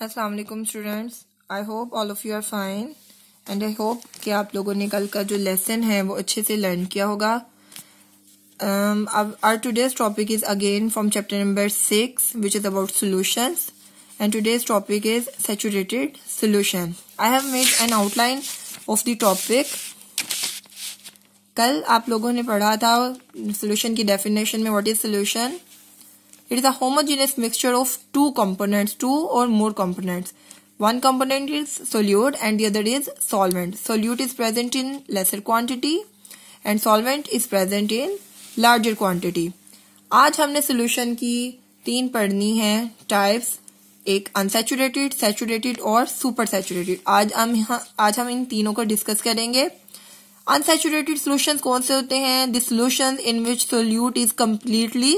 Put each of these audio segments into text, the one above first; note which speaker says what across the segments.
Speaker 1: अस्सलाम वालेकुम students I hope all of you are fine and I hope कि आप लोगों ने कल का जो लेसन है, वो अच्छे से लर्न किया होगा. Our today's topic is again from chapter number six which is about solutions and today's topic is saturated solution I have made an outline of the topic कल आप लोगों ने पढ़ा था सोल्यूशन की डेफिनेशन में what is solution It is a homogeneous mixture of two components, two or more components. One component is solute and the other is solvent. Solute is present in lesser quantity and solvent is present in larger quantity. आज हमने solution की तीन पढ़नी है types एक unsaturated saturated और super saturated आज हम आज हम इन तीनों को डिस्कस करेंगे अनसेचुरेटेड सोल्यूशन कौन से होते हैं the solution in which solute is completely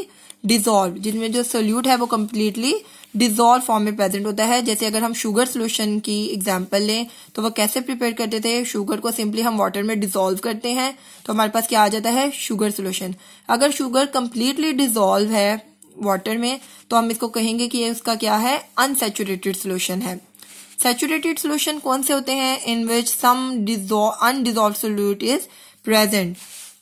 Speaker 1: dissolve जिनमें जो सोल्यूट है वो कम्प्लीटली डिजोल्व फॉर्म में प्रेजेंट होता है। जैसे अगर हम शुगर सोल्यूशन की एग्ज़ाम्पल लें तो वो कैसे प्रिपेयर करते थे? शुगर को सिंपली हम वाटर में डिजोल्व करते हैं तो हमारे पास क्या आ जाता है? शुगर सोल्यूशन अगर शुगर कम्प्लीटली डिजोल्व है वाटर में तो हम इसको कहेंगे कि ये उसका क्या है? अनसेचुरेटेड सोल्यूशन है। सेचुरेटेड सोल्यूशन कौन से होते हैं? In which some undissolve solute is present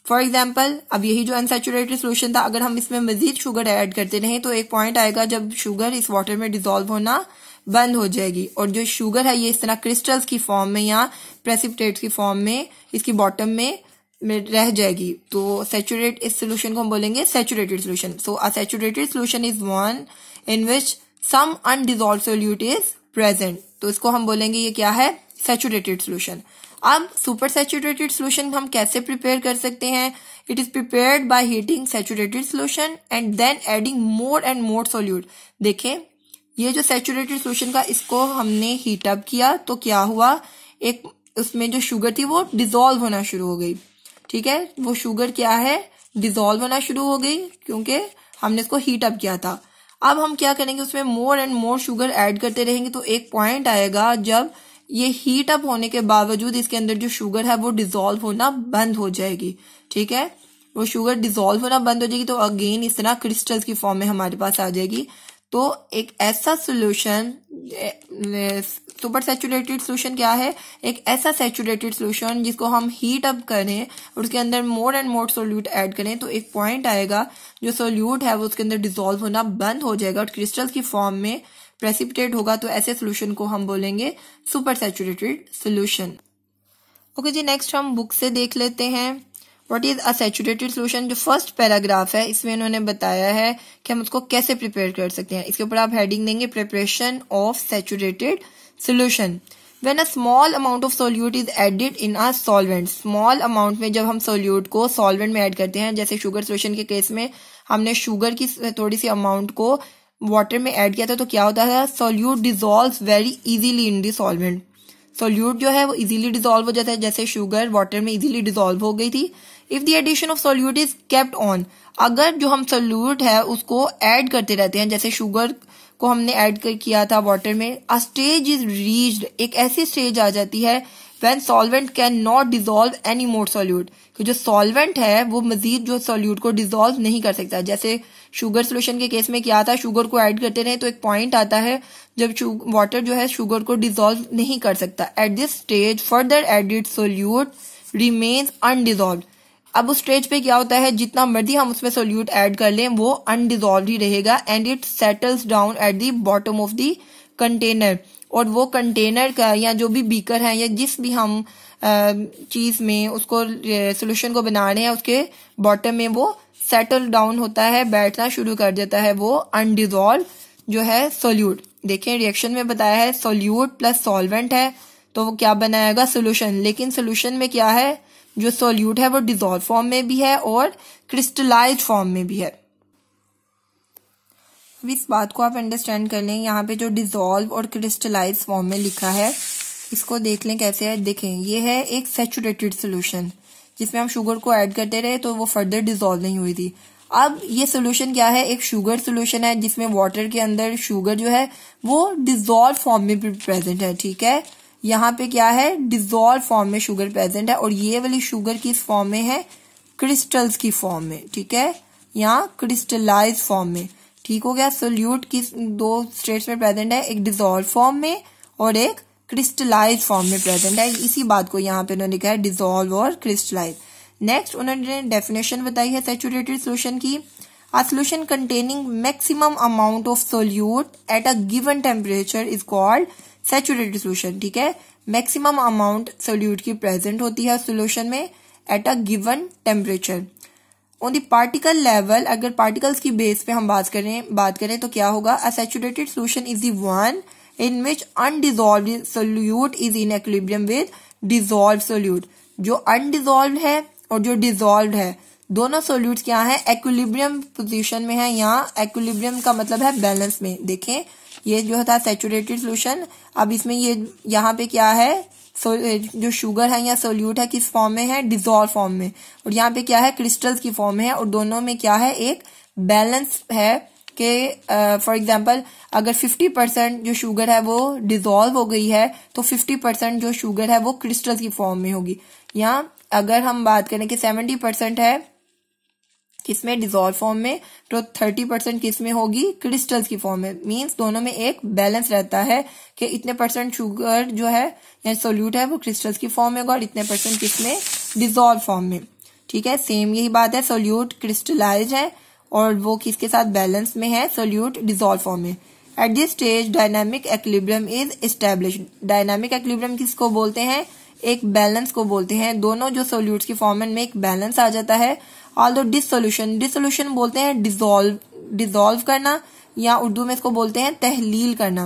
Speaker 1: for example अब यही जो अनसेचुरेटेड सोल्यूशन था, अगर हम इसमें मजीद शुगर ऐड करते रहे तो एक पॉइंट आएगा जब शुगर इस वाटर में डिजोल्व होना बंद हो जाएगी। और जो शुगर है, ये इस तरह क्रिस्टल्स की फॉर्म में या प्रेसिपिटेट्स की फॉर्म में, इसकी बॉटम में में रह जाएगी। तो सेचुरेट इस सोल्यूशन को हम बोलेंगे saturated solution so a saturated solution is one in which some undissolve solute is present तो इसको हम बोलेंगे ये क्या है? सेचुरेटेड सोल्यूशन अब सुपर सेचुरेटेड सोल्यूशन हम कैसे प्रिपेयर कर सकते हैं? It is prepared by heating saturated solution and then adding more and more solute देखें, ये जो सेचुरेटेड सोल्यूशन का इसको हमने हीटअप किया तो क्या हुआ? एक उसमें जो शुगर थी वो डिजोल्व होना शुरू हो गई। ठीक है? वो शुगर क्या है? डिजोल्व होना शुरू हो गई, क्योंकि हमने इसको हीटअप किया था। अब हम क्या करेंगे? उसमें more and more sugar add करते रहेंगे तो एक पॉइंट आएगा जब ये हीट अप होने के बावजूद इसके अंदर जो शुगर है वो डिजोल्व होना बंद हो जाएगी, ठीक है? वो शुगर डिजोल्व होना बंद हो जाएगी तो अगेन इस तरह क्रिस्टल्स की फॉर्म में हमारे पास आ जाएगी। तो एक ऐसा सोल्यूशन सुपर सेचुरेटेड सोल्यूशन क्या है? एक ऐसा सेचुरेटेड सोल्यूशन जिसको हम हीट अप करें और उसके अंदर more and more solute add करें तो एक पॉइंट आएगा, जो सोल्यूट है वो उसके अंदर डिजोल्व होना बंद हो जाएगा और क्रिस्टल्स की फॉर्म में प्रेसिपिटेट होगा तो ऐसे सोल्यूशन को हम बोलेंगे सुपर सेचुरेटेड सोल्यूशन ओके जी नेक्स्ट हम बुक से देख लेते हैं। What is a saturated solution जो फ़र्स्ट पैराग्राफ है, इसमें इन्होंने बताया है कि हम उसको कैसे प्रिपेयर कर सकते हैं। इसके ऊपर आप हेडिंग देंगे preparation of saturated solution when a small amount of solute is added in a solvent small amount में जब हम सोल्यूट को सॉल्वेंट में ऐड करते हैं, जैसे शुगर सोल्यूशन के केस में हमने शुगर की थोड़ी सी अमाउंट को वाटर में ऐड किया था तो क्या होता था? Solute dissolve very easily in the solvent solute जो है, वो इजीली डिजोल्व हो जाता है, जैसे शुगर वाटर में इजीली डिजोल्व हो गई थी। If the addition of solute is kept on अगर जो हम सोल्यूट है, उसको ऐड करते रहते हैं, जैसे शुगर को हमने ऐड किया था वाटर में अ स्टेज इज़ रीच्ड एक ऐसी स्टेज आ जाती है when solvent cannot dissolve any more solute जो सॉल्वेंट है, वो मजीद जो सोल्यूट को डिजोल्व नहीं कर सकता। जैसे शुगर सोल्यूशन के केस में क्या आता है शुगर को ऐड करते रहे तो एक पॉइंट आता है जब वाटर जो है, शुगर को डिजोल्व नहीं कर सकता। At this stage further added solute remains undissolve अब उस स्टेज पे क्या होता है? जितना मर्ज़ी हम उसमें सोल्यूट ऐड कर लें, वो अनडिजोल्व ही रहेगा and it settles down at the bottom of the container और वो कंटेनर का या जो भी बीकर है या जिस भी हम चीज़ में उसको सोल्यूशन को बना रहे हैं, उसके बॉटम में वो सेटल डाउन होता है, बैठना शुरू कर देता है वो अनडिजोल्व जो है सोल्यूट देखें रिएक्शन में बताया है सोल्यूट प्लस सॉल्वेंट है तो वो क्या बनाएगा? सोल्यूशन लेकिन सोल्यूशन में क्या है? जो सोल्यूट है वो डिजोल्व फॉर्म में भी है और क्रिस्टलाइज फॉर्म में भी है। अब इस बात को आप अंडरस्टैंड कर लें। यहाँ पे जो डिजोल्व और क्रिस्टलाइज फॉर्म में लिखा है, इसको देख लें कैसे है। देखें, ये है एक सेचुरेटेड सोल्यूशन जिसमें हम शुगर को ऐड करते रहे तो वो फर्दर डिजोल्व नहीं हुई थी। अब ये सोल्यूशन क्या है? एक शुगर सोल्यूशन है, जिसमें वाटर के अंदर शुगर जो है, वो डिजोल्व फॉर्म में भी प्रेजेंट है, ठीक है? यहाँ पे क्या है? डिजोल्व फॉर्म में शुगर प्रेजेंट है, और ये वाली शुगर किस फॉर्म में है? क्रिस्टल्स की फॉर्म में, ठीक है? यहाँ क्रिस्टलाइज फॉर्म में। ठीक हो गया? सोल्यूट किस दो स्टेट्स में प्रेजेंट है? एक डिजोल्व फॉर्म में और एक क्रिस्टलाइज फॉर्म में प्रेजेंट है। इसी बात को यहाँ पे उन्होंने लिखा है डिजोल्व और क्रिस्टलाइज नेक्स्ट उन्होंने डेफिनेशन बताई है सेचुरेटेड सोल्यूशन की। A solution containing maximum amount of solute at a given temperature is called saturated solution. ठीक है? मैक्सिमम अमाउंट सोल्यूट की प्रेजेंट होती है सोल्यूशन में at a given temperature on the particle level अगर पार्टिकल्स की base पे हम बात करें बात करें तो क्या होगा? A saturated solution is the one in which undissolve solute is in equilibrium with dissolve solute जो अनडिजोल्व है और जो डिजोल्व है, दोनों सोल्यूट क्या है? एक्विलिब्रियम पोजीशन में है यहाँ। एक्विलिब्रियम का मतलब है बैलेंस में। देखें, ये जो था सेचुरेटेड सोल्यूशन अब इसमें ये यहाँ पे क्या है? जो शुगर है या सोल्यूट है, किस फॉर्म में है? डिजोल्व फॉर्म में। और यहाँ पे क्या है? क्रिस्टल्स की फॉर्म में है। और दोनों में क्या है? एक बैलेंस है। कि फॉर एग्ज़ाम्पल अगर 50 परसेंट जो शुगर है वो डिजोल्व हो गई है तो 50 परसेंट जो शुगर है वो क्रिस्टल्स की फॉर्म में होगी। या अगर हम बात करें कि 70 परसेंट है किसमें डिजोल्व फॉर्म में तो थर्टी परसेंट किसमें होगी? क्रिस्टल्स की फॉर्म में। मींस दोनों में एक बैलेंस रहता है कि इतने परसेंट शुगर जो है, या सोल्यूट है, वो क्रिस्टल्स की फॉर्म में होगा और इतने परसेंट किसमें डिजोल्व फॉर्म में। ठीक है सेम यही बात है सोल्यूट क्रिस्टलाइज है। और वो किसके साथ बैलेंस में है? सोल्यूट डिजोल्व फॉर्म में। At this stage dynamic equilibrium is establish dynamic equilibrium किसको बोलते हैं? एक बैलेंस को बोलते हैं। दोनों जो सोल्यूट की फॉर्म में एक बैलेंस आ जाता है। ऑल दो डिसोल्यूशन डिसोल्यूशन बोलते हैं डिजोल्व डिजोल्व करना, या उर्दू में इसको बोलते हैं तहलील करना।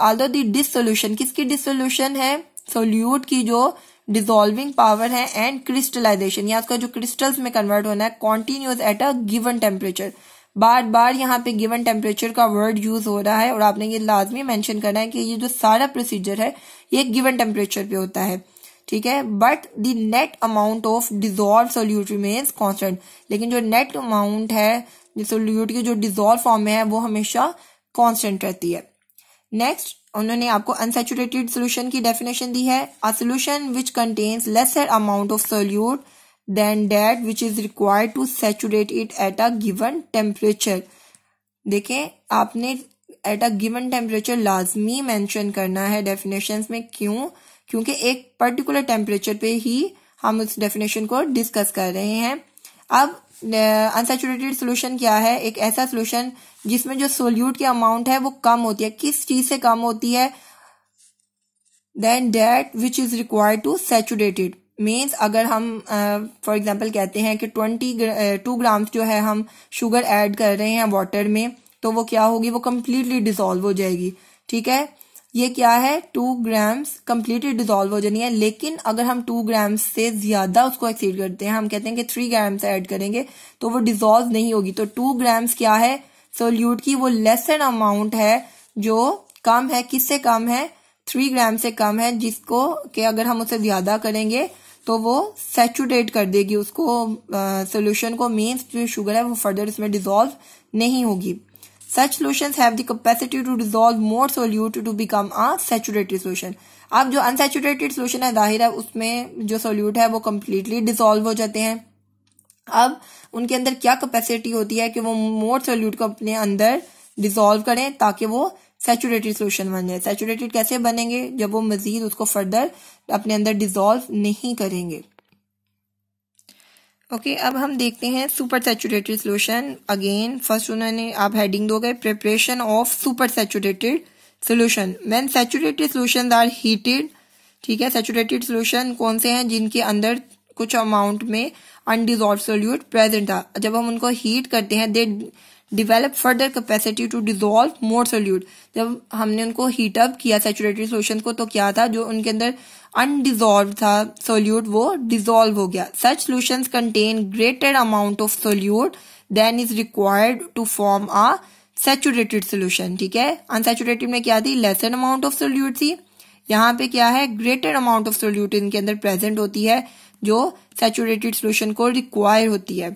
Speaker 1: ऑल दो दी डिसोल्यूशन किसकी डिसोल्यूशन है? सोल्यूट की जो डिजोल्विंग पावर है एंड क्रिस्टलाइजेशन या उसका जो क्रिस्टल्स में कन्वर्ट होना है continuous at a given temperature बार बार यहाँ पे गिवन टेम्परेचर का वर्ड यूज़ हो रहा है और आपने ये लाजमी मेंशन करना है कि ये जो सारा प्रोसीजर है, ये गिवन टेम्परेचर पे होता है। ठीक है? But the net amount of dissolve solute remains constant लेकिन जो नेट अमाउंट है सोल्यूट की जो डिजोल्व फॉर्म में है, वो हमेशा कॉन्स्टेंट रहती है। नेक्स्ट उन्होंने आपको अनसेचुरेटेड सोल्यूशन की डेफिनेशन दी है। A solution which contains lesser amount of solute than that which is required to saturate it at a given temperature देखें आपने एट अ गिवन टेम्परेचर लाजमी मेंशन करना है डेफिनेशंस में। क्यों? क्योंकि एक पर्टिकुलर टेम्परेचर पे ही हम उस डेफिनेशन को डिस्कस कर रहे हैं। अब अनसेचुरेटेड सोल्यूशन क्या है? एक ऐसा सोल्यूशन जिसमें जो सोल्यूट की अमाउंट है वो कम होती है। किस चीज़ से कम होती है? Than that which is required to saturated means अगर हम फॉर uh, एग्ज़ाम्पल कहते हैं कि ट्वेंटी टू ग्राम्स जो है हम शुगर ऐड कर रहे हैं वाटर में तो वो क्या होगी? वो कम्प्लीटली डिजोल्व हो जाएगी। ठीक है? ये क्या है? टू ग्राम्स कम्प्लीटली डिजोल्व हो जानी है, लेकिन अगर हम टू ग्राम्स से ज़्यादा उसको एक्सीड करते हैं, हम कहते हैं कि थ्री ग्राम्स ऐड करेंगे तो वो डिजोल्व नहीं होगी। तो टू ग्राम्स क्या है? सोल्यूट की वो लेसन अमाउंट है, जो कम है, किससे कम है? थ्री ग्राम से कम है, जिसको कि अगर हम उसे ज़्यादा करेंगे तो वो सेचुरेट कर देगी उसको सोल्यूशन को मीन्स जो शुगर है, वो फर्दर इसमें डिजोल्व नहीं होगी। Such solutions have the capacity to dissolve more solute to become a saturated solution. अब जो अनसेचुरेटेड सोल्यूशन है, ज़ाहिर है उसमें जो सोल्यूट है, वो कम्प्लीटली डिसॉल्व हो जाते हैं। अब उनके अंदर क्या कैपेसिटी होती है कि वो मोर सोल्यूट को अपने अंदर डिसॉल्व करें ताकि वो सेचुरेटेड सोल्यूशन बन जाए। सेचुरेटेड कैसे बनेंगे? जब वो मजीद उसको फर्दर अपने अंदर डिसॉल्व नहीं करेंगे। ओके okay, अब हम देखते हैं super saturated solution again first उन्होंने आप हेडिंग दोगे preparation of super saturated solution man saturated solution are heated ठीक है सेचुरेटेड सोल्यूशन कौन से हैं जिनके अंदर कुछ अमाउंट में अनडिजॉल्व सोल्यूट प्रेजेंट था जब हम उनको हीट करते हैं they develop further capacity to dissolve more solute जब हमने उनको हीटअप किया सेचुरेटेड सोल्यूशन को तो क्या था? जो उनके अंदर अनडिजोल्व था सोल्यूट वो डिजोल्व हो गया। Such solution contain greater amount of solute than is required to form a saturated solution ठीक है? अनसेचुरेटेड में क्या थी? लेसन अमाउंट ऑफ़ सोल्यूट थी। यहाँ पे क्या है? ग्रेटर अमाउंट ऑफ़ सोल्यूट इनके अंदर प्रेजेंट होती है, जो सेचुरेटेड सोल्यूशन को रिक्वायर होती है।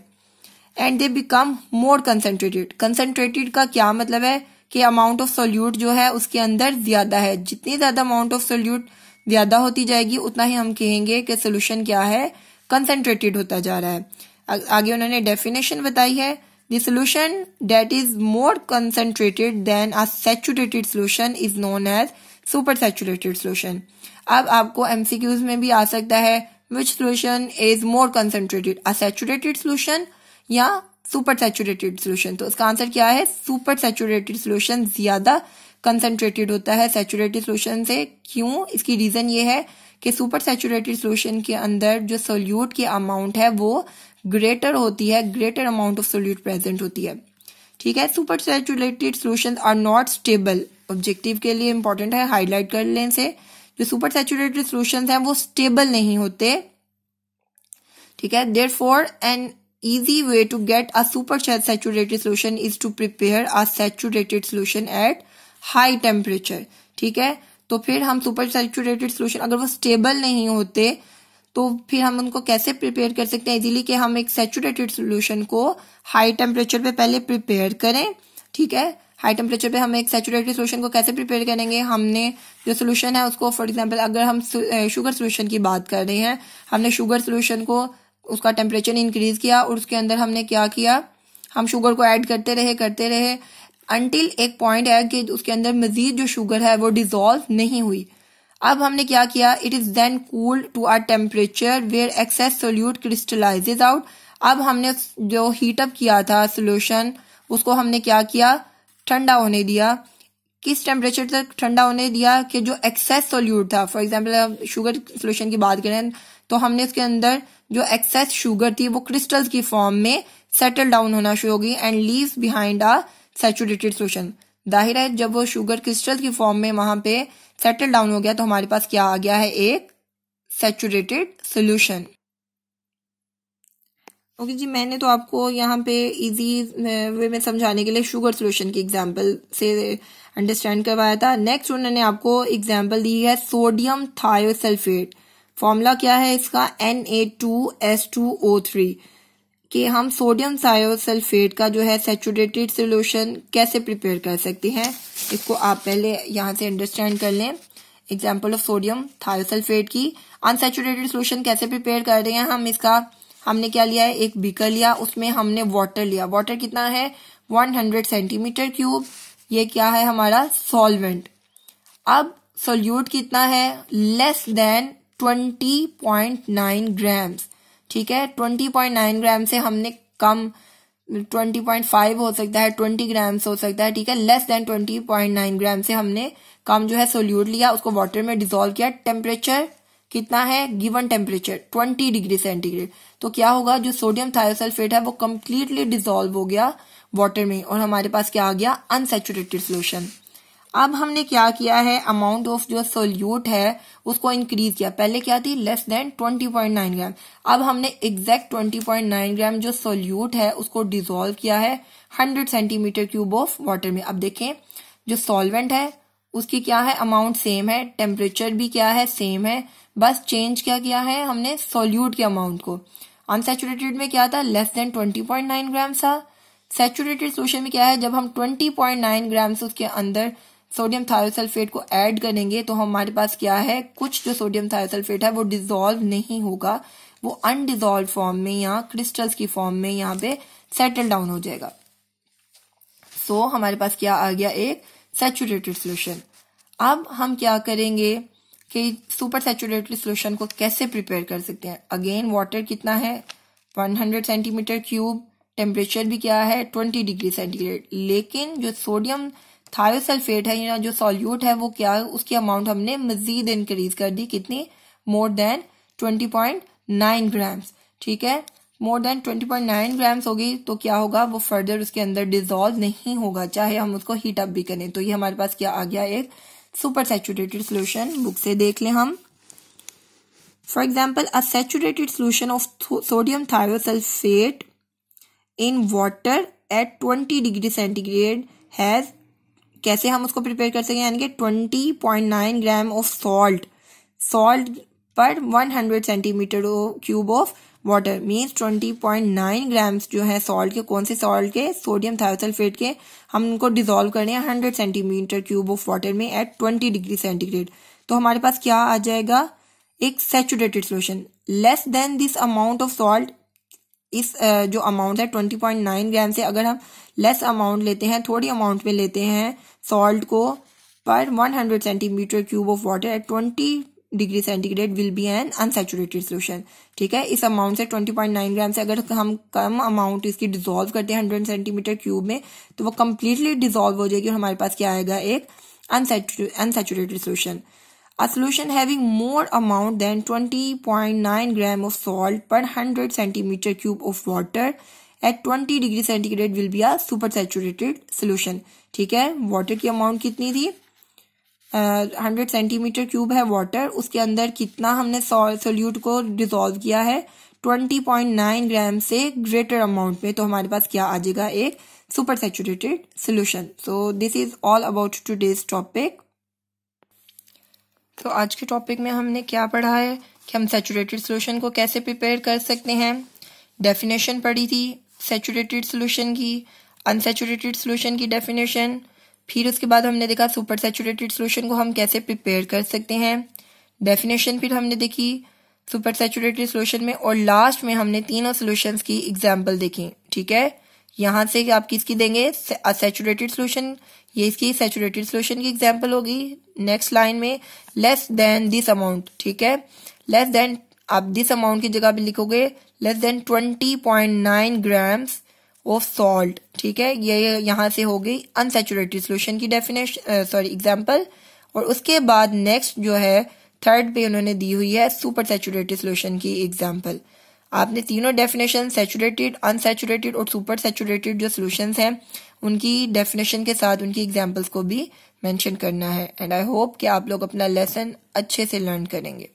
Speaker 1: And they become more concentrated concentrated का क्या मतलब है? कि अमाउंट ऑफ़ सोल्यूट जो है, उसके अंदर ज़्यादा है। जितनी ज़्यादा अमाउंट ऑफ़ सोल्यूट ज़्यादा होती जाएगी, उतना ही हम कहेंगे कि सोल्यूशन क्या है? कंसेंट्रेटेड होता जा रहा है। आगे उन्होंने डेफिनेशन बताई है। Solution that is more concentrated than a saturated solution is known as super saturated solution अब आपको एमसीक्यूज में भी आ सकता है। Which solution is more concentrated a saturated solution या सुपर सैचुरेटेड सोल्यूशन तो इसका आंसर क्या है? सुपर सैचुरेटेड सोल्यूशन ज़्यादा कंसेंट्रेटेड होता है। सैचुरेटेड सोल्यूशन से क्यों? इसकी रीजन ये है कि सुपर सैचुरेटेड सोल्यूशन के अंदर जो सोल्यूट की अमाउंट है, वो ग्रेटर होती है। Greater amount of solute present होती है। ठीक है? Super saturated solution are not stable objective के लिए इंपॉर्टेंट है हाईलाइट कर लें से जो सुपर सैचुरेटेड सोल्यूशन है, वो स्टेबल नहीं होते। ठीक है? Therefore an easy way to get a super saturated solution is to prepare a saturated solution at high temperature, ठीक है? तो फिर हम सुपर सैचुरेटेड सोल्यूशन अगर वो स्टेबल नहीं होते तो फिर हम उनको कैसे प्रिपेयर कर सकते हैं? इजीली कि हम एक सैचुरेटेड सोल्यूशन को हाई टेम्परेचर पे पहले प्रिपेयर करें, ठीक है? हाई टेम्परेचर पे हम एक सैचुरेटेड सोल्यूशन को कैसे प्रिपेयर करेंगे? हमने जो सोल्यूशन है उसको फॉर एग्जांपल अगर हम शुगर सोल्यूशन की बात कर रहे हैं, हमने शुगर सोल्यूशन को उसका टेम्परेचर इंक्रीज किया और उसके अंदर हमने क्या किया? हम शुगर को ऐड करते रहे करते रहे अनटिल एक पॉइंट है कि उसके अंदर मजीद जो शुगर है वो डिजोल्व नहीं हुई। अब हमने क्या किया? It is then cool to our temperature where excess solute crystallizes out अब हमने जो हीटअप किया था सोल्यूशन उसको हमने क्या किया? ठंडा होने दिया। किस टेम्परेचर तक ठंडा होने दिया कि जो एक्सेस सोल्यूट था? फॉर एग्ज़ाम्पल शुगर सोल्यूशन की बात करें तो हमने उसके अंदर जो एक्सेस शुगर थी, वो क्रिस्टल्स की फॉर्म में सेटल डाउन होना शुरू होगी and leave behind a saturated solution ज़ाहिर है, जब वो शुगर क्रिस्टल की फॉर्म में वहाँ पे सेटल डाउन हो गया तो हमारे पास क्या आ गया है? एक सेचुरेटेड सोल्यूशन ओके okay जी, मैंने तो आपको यहाँ पे इजी वे में समझाने के लिए शुगर सोल्यूशन की एग्जांपल से अंडरस्टैंड करवाया था। नेक्स्ट उन्होंने आपको एग्ज़ाम्पल दी है सोडियम थायोसल्फेट फॉर्मूला क्या है इसका? N A two S two O three कि हम सोडियम सायोसल्फेट का जो है सेचुरेटेड सोल्यूशन कैसे प्रिपेयर कर सकते हैं? इसको आप पहले यहाँ से अंडरस्टैंड कर लें। एग्ज़ाम्पल ऑफ़ सोडियम थायोसल्फेट की। अनसेचुरेटेड सोल्यूशन कैसे प्रिपेयर कर रहे हैं हम इसका? हमने क्या लिया है? एक बीकर लिया, उसमें हमने वाटर लिया। वाटर कितना है? 100 सेंटीमीटर क्यूब ये क्या है हमारा सॉल्वेंट अब सोल्यूट कितना है? लेस देन 20.9 ग्राम्स ठीक है? 20.9 ग्राम से हमने कम 20.5 हो सकता है 20 ग्राम्स हो सकता है, ठीक है? लेस देन 20.9 ग्राम से हमने कम जो है सोल्यूट लिया, उसको वाटर में डिजोल्व किया. टेम्परेचर कितना है? गिवन टेम्परेचर 20 डिग्री सेंटीग्रेड तो क्या होगा? जो सोडियम थायोसल्फेट है, वो कंप्लीटली डिजोल्व हो गया. वाटर में और हमारे पास क्या आ गया? अनसेचुरेटेड सोल्यूशन अब हमने क्या किया है? अमाउंट ऑफ़ जो सोल्यूट है, उसको इंक्रीज किया। पहले क्या थी? लेस देन 20.9 ग्राम अब हमने एग्जैक्ट 20.9 ग्राम जो सोल्यूट है, उसको डिजोल्व किया है 100 सेंटीमीटर क्यूब ऑफ़ वाटर में। अब देखें, जो सॉल्वेंट है, उसकी क्या है? अमाउंट सेम है। टेम्परेचर भी क्या है? सेम है। बस चेंज क्या किया है? हमने सोल्यूट के अमाउंट को। अनसेचुरेटेड में क्या था? लेस देन 20.9 ग्राम था। सेचुरेटेड सोल्यूशन में क्या है? जब हम 20.9 ग्राम से उसके अंदर सोडियम थायोसल्फेट को ऐड करेंगे तो हमारे पास क्या है? कुछ जो सोडियम थायोसल्फेट है वो डिजोल्व नहीं होगा। वो अनडिजोल्व फॉर्म में या क्रिस्टल्स की फॉर्म में यहाँ पे सेटल डाउन हो जाएगा। सो so, हमारे पास क्या आ गया? एक सेचुरेटेड सोल्यूशन अब हम क्या करेंगे कि सुपर सेचुरेटेड सोल्यूशन को कैसे प्रिपेयर कर सकते हैं? अगेन वाटर कितना है? 100 सेंटीमीटर क्यूब टेम्परेचर भी क्या है? 20 डिग्री सेंटीग्रेड। लेकिन जो सोडियम थायोसल्फेट है, या जो सॉल्यूट है, वो क्या है? उसकी अमाउंट हमने मजीद इंक्रीज कर दी। कितनी? मोर देन 20.9 ग्राम्स ठीक है? मोर देन 20.9 ग्राम्स होगी तो क्या होगा? वो फर्दर उसके अंदर डिजोल्व नहीं होगा। चाहे हम उसको हीट अप भी करें। तो ये हमारे पास क्या आ गया? एक सुपर सेचुरेटेड सोल्यूशन बुक से देख लें हम। For example a saturated solution of sodium thiosulphate in water at 20 degree centigrade has कैसे हम उसको प्रिपेयर कर सकें? यानी कि twenty point nine gram of salt salt per one hundred centimetre cube of water means twenty point nine grams जो है salt के, कौन से सॉल्ट के? सोडियम थायोसल्फेट के. हम उनको डिजोल्व कर रहे हैं hundred centimetre cube of water में एट ट्वेंटी डिग्री सेंटीग्रेड तो हमारे पास क्या आ जाएगा? एक saturated solution less than this amount of salt इस जो अमाउंट है 20.9 ग्राम से अगर हम लेस अमाउंट लेते हैं, थोड़ी अमाउंट में लेते हैं सॉल्ट को, per 100 centimetre cube of water at 20 degree centigrade will be an unsaturated solution ठीक है? इस अमाउंट से 20.9 ग्राम से अगर हम कम अमाउंट इसकी डिजोल्व करते हैं 100 सेंटीमीटर क्यूब में तो वो कम्प्लीटली डिजोल्व हो जाएगी और हमारे पास क्या आएगा? एक unsaturated solution A solution having more amount than 20.9 gram of salt per 100 centimeter cube of water at 20 degree centigrade will be a supersaturated solution. ठीक है? वाटर की अमाउंट कितनी थी? हंड्रेड सेंटीमीटर क्यूब है वाटर उसके अंदर कितना हमने सोल्यूट को डिजोल्व किया है? ट्वेंटी पॉइंट नाइन ग्राम से ग्रेटर अमाउंट में. तो हमारे पास क्या आ जाएगा? एक super saturated solution so this is all about today's topic तो आज के टॉपिक में हमने क्या पढ़ा है? कि हम सेचुरेटेड सोल्यूशन को कैसे प्रिपेयर कर सकते हैं? डेफिनेशन पढ़ी थी सेचुरेटेड सोल्यूशन की अनसेचुरेटेड सोल्यूशन की डेफिनेशन फिर उसके बाद हमने देखा सुपर सेचुरेटेड सोल्यूशन को हम कैसे प्रिपेयर कर सकते हैं? डेफिनेशन फिर हमने देखी सुपर सेचुरेटेड सोल्यूशन में और लास्ट में हमने तीनों सोल्यूशंस की एग्ज़ाम्पल देखी, ठीक है? यहाँ से आप किसकी देंगे? सेचुरेटेड सोल्यूशन ये इसकी सेचुरेटेड सोल्यूशन की एग्ज़ाम्पल होगी। नेक्स्ट लाइन में लेस देन दिस अमाउंट ठीक है? लेस देन आप दिस अमाउंट की जगह भी लिखोगे less than twenty point nine grams of salt ठीक है? ये यहाँ से हो गई अनसेचुरेटेड सोल्यूशन की डेफिनेशन सॉरी एग्ज़ाम्पल और उसके बाद नेक्स्ट जो है थर्ड पे उन्होंने दी हुई है सुपर सेचुरेटेड सोल्यूशन की एग्ज़ाम्पल आपने तीनों डेफिनेशन सेचुरेटेड अनसेचुरेटेड और सुपर सेचुरेटेड जो सोल्यूशन हैं, उनकी डेफिनेशन के साथ उनकी एग्जाम्पल्स को भी मैंशन करना है. एंड आई होप कि आप लोग अपना लेसन अच्छे से लर्न करेंगे.